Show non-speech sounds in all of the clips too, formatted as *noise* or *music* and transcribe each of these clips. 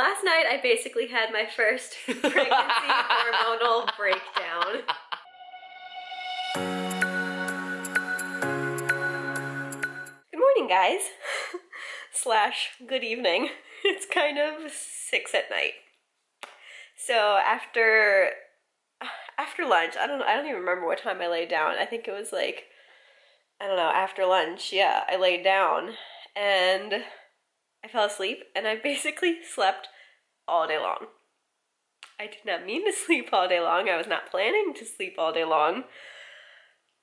Last night, I basically had my first *laughs* pregnancy hormonal breakdown. Good morning, guys. *laughs* Slash, good evening. *laughs* It's kind of six at night. So after after lunch, I don't I don't even remember what time I laid down. I think it was like I don't know, after lunch. Yeah, I laid down and I fell asleep and I basically *laughs* slept all day long. I did not mean to *laughs* sleep all day long. I was not planning to sleep all day long.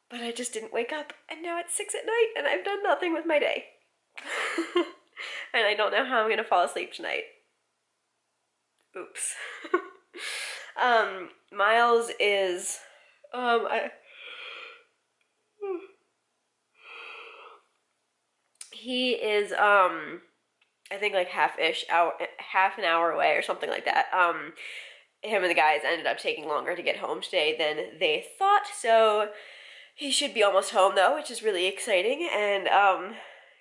But I just didn't wake up and now it's 6 at night and I've done nothing with my day. *laughs* and I don't know how I'm going to fall asleep tonight. Oops. um Miles is um I *sighs* he is um I think like half-ish hour half an hour away or something like that. Um him and the guys ended up taking longer to get home today than they thought, so he should be almost home though, which is really exciting. And um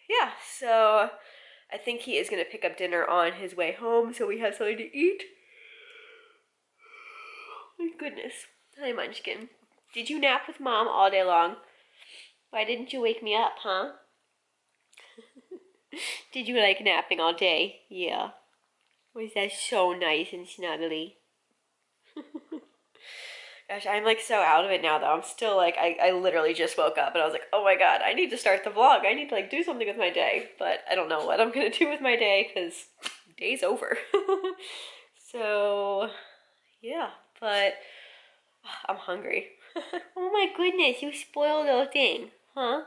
yeah, so I think he is gonna pick up dinner on his way home so we have something to eat. My goodness. Hi Munchkin. Did you nap with mom all day long? Why didn't you wake me up, huh? *laughs* Did you like napping all day? Yeah. Was that so nice and snuggly? *laughs* Gosh, I'm like so out of it now though. I'm still like, I, I literally just woke up and I was like, oh my god, I need to start the vlog. I need to like do something with my day. But I don't know what I'm gonna *laughs* do with my day because day's over. so, yeah, but *sighs* I'm hungry. oh my goodness, you spoiled the thing, huh?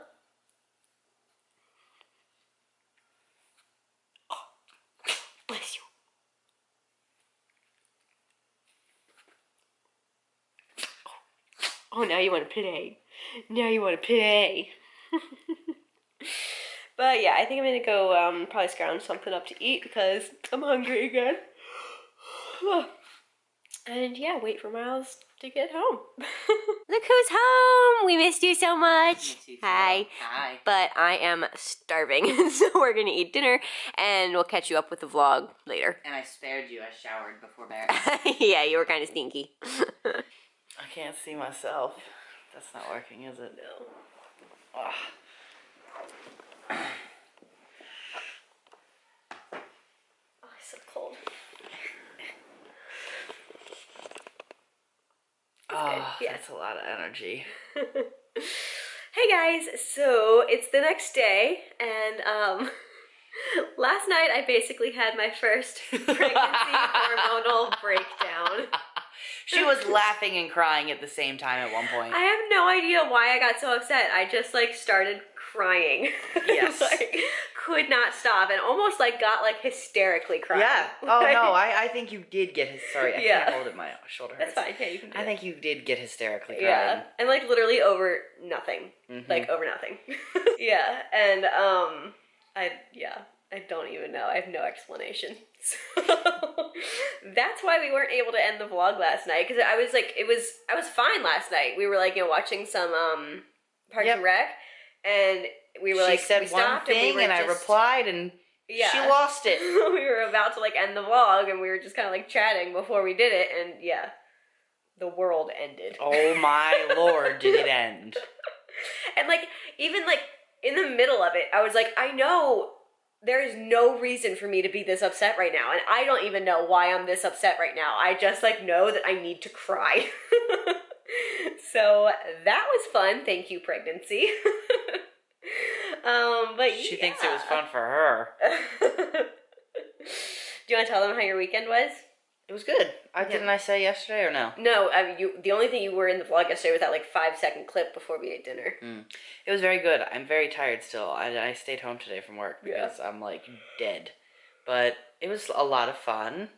Bless you. Oh, now you want to play. Now you want to play. *laughs* but yeah, I think I'm gonna go um, probably scrounge something up to eat because I'm hungry again. *sighs* and yeah, wait for Miles to get home. *laughs* Look who's home! We missed you so much. You too. Hi. Hi. But I am starving, *laughs* so we're gonna eat dinner and we'll catch you up with the vlog later. And I spared you. I showered before bed. yeah, you were kind of stinky. I can't see myself. That's not working, is it? no. Ugh. Oh, it's so cold. Oh, yeah. that's a lot of energy. *laughs* hey guys, so it's the next day, and um, *laughs* last night I basically had my first *laughs* pregnancy hormonal breakdown. She was laughing and crying at the same time at one point. I have no idea why I got so upset. I just like started crying. *laughs* Yes. like could not stop and almost like got like hysterically crying. Yeah. Oh Like, no, I, I think you did get his. Sorry, I Yeah. can't hold it. My shoulder hurts. That's fine. Yeah, you can do I it. think you did get hysterically crying. Yeah, and like literally over nothing, Mhm. like over nothing. *laughs* yeah, and um, I yeah, I don't even know. I have no explanation. *laughs* So that's why we weren't able to end the vlog last night because I was like, it was I was fine last night. We were like you know watching some um Parks Yep. and Rec, and we were she like said we one stopped and, we thing, and I replied, and Yeah. she lost it. *laughs* we were about to like end the vlog, and we were just kind of like chatting before we did it, and yeah, the world ended. Oh my *laughs* lord, did it end? And like even like in the middle of it, I was like, I know there is no reason for me to be this upset right now, and I don't even know why I'm this upset right now. I just like know that I need to cry. *laughs* so that was fun. Thank you, pregnancy. *laughs* um, but She thinks it was fun for her. *laughs* Do you want to tell them how your weekend was? It was good. I Yeah. didn't I say yesterday or no? No, I mean, you. The only thing you were in the vlog yesterday was that like five second clip before we ate dinner. It was very good. I'm very tired still. I, I stayed home today from work Yeah. because I'm like dead. But it was a lot of fun.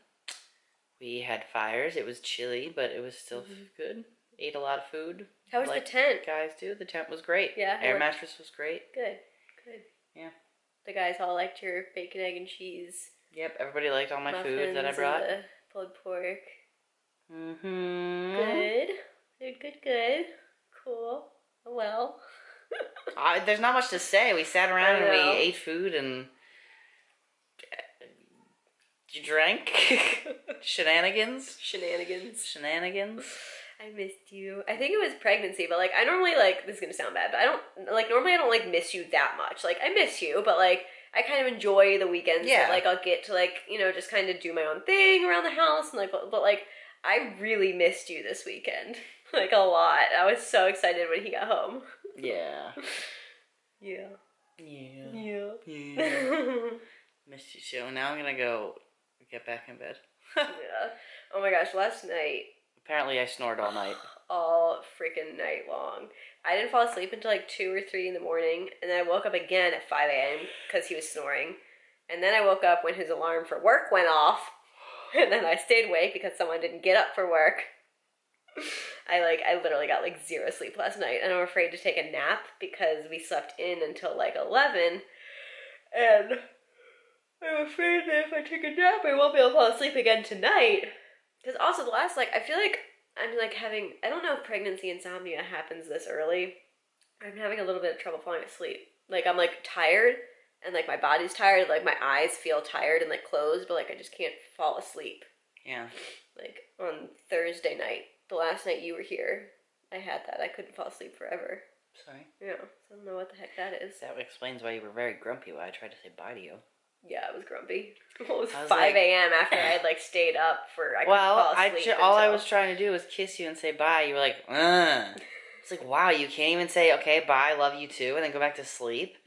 We had fires. It was chilly, but it was still Mhm. good. Ate a lot of food. How was like the tent? Guys do. The tent was great. Yeah, Air mattress was great. Good, good. Yeah. The guys all liked your bacon, egg, and cheese. Yep. Everybody liked all my food that I brought. Pulled pork. Mm-hmm. Good. Good, good, good. Cool. Well. *laughs* I, there's not much to say. We sat around and we ate food and uh, You drank? *laughs* Shenanigans? Shenanigans. Shenanigans? I missed you. I think it was pregnancy, but like I normally like this is gonna sound bad, but I don't like normally I don't like miss you that much. Like I miss you, but like I kind of enjoy the weekends. Yeah. that, like I'll get to like you know just kind of do my own thing around the house and like but, but like I really missed you this weekend, *laughs* like a lot. I was so excited when he got home. *laughs* Yeah. Yeah. Yeah. Yeah. Yeah. *laughs* Missed you too. Now I'm gonna go get back in bed. yeah. Oh my gosh, last night Apparently I snored all night. All freaking night long. I didn't fall asleep until like 2 or 3 in the morning, and then I woke up again at 5 a.m. because he was snoring. And then I woke up when his alarm for work went off, *laughs* and then I stayed awake because someone didn't get up for work. *laughs* I like I literally got like zero sleep last night, and I'm afraid to take a nap because we slept in until like 11, and I'm afraid that if I take a nap, I won't be able to fall asleep again tonight. Because also the last like I feel like I'm like having I don't know if pregnancy insomnia happens this early. I'm having a little bit of trouble falling asleep. Like I'm like tired and like my body's tired, like my eyes feel tired and like closed, but like I just can't fall asleep. Yeah. Like on Thursday night, the last night you were here, I had that. I couldn't fall asleep forever. Sorry. Yeah, so I don't know what the heck that is. That explains why you were very grumpy when I tried to say bye to you. Yeah, I was grumpy. Well, *laughs* it was, I was 5 like- a.m. after *laughs* I had like stayed up for. I well, I ju- all I was trying to do was kiss you and say bye. You were like, Ugh. It's like, wow, you can't even say, okay, bye, I love you too, and then go back to sleep? *laughs*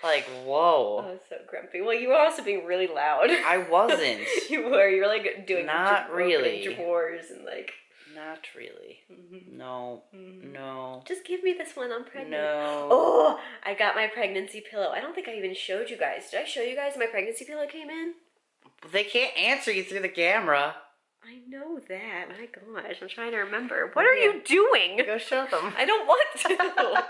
Like, whoa. I was so grumpy. Well, you were also being really loud. I wasn't. you were. You were like doing Not dra- opening really. drawers and like. Not really. mhm, No. mhm. No. Just give me this one. I'm pregnant. No. Oh, I got my pregnancy pillow. I don't think I even showed you guys. Did I show you guys my pregnancy pillow came in? They can't answer you through the camera. I know that. My gosh, I'm trying to remember. What are you doing? Go show them. *laughs* I don't want to.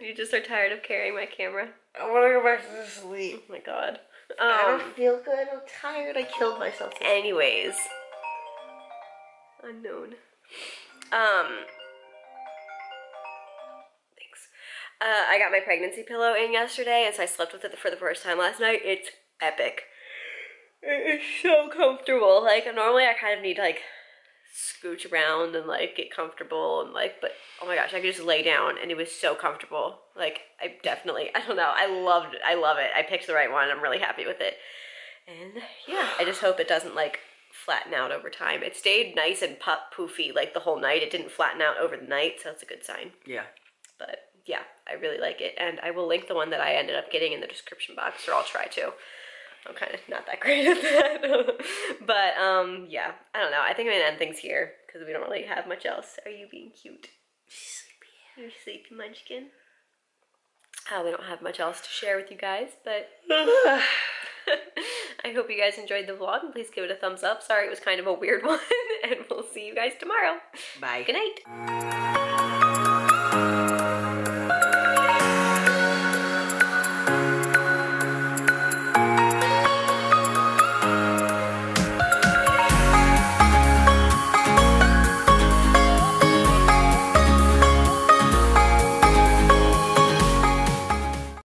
*laughs* you just are tired of carrying my camera. I want to go back to sleep. Oh my god. I Um. don't feel good. I'm tired. I killed myself. Anyways, unknown. Um. Thanks. Uh, I got my pregnancy pillow in yesterday, and so I slept with it for the first time last night. It's epic. It is so comfortable. Like normally, I kind of need to like scooch around and like get comfortable and like, but oh my gosh, I could just lay down, and it was so comfortable. Like I definitely, I don't know, I loved it. I love it. I picked the right one. I'm really happy with it. And yeah, I just hope it doesn't like flatten out over time. It stayed nice and pop poofy like the whole night. It didn't flatten out over the night, so that's a good sign. Yeah. But yeah, I really like it, and I will link the one that I ended up getting in the description box, or I'll try to. I'm kind of not that great at that, but um, yeah, I don't know. I think I'm gonna end things here because we don't really have much else. Are you being cute? You're sleepy, Munchkin. Oh, we don't have much else to share with you guys, but *laughs* I hope you guys enjoyed the vlog and please give it a thumbs up. Sorry it was kind of a weird *laughs* one, and we'll see you guys tomorrow. Bye. Good night.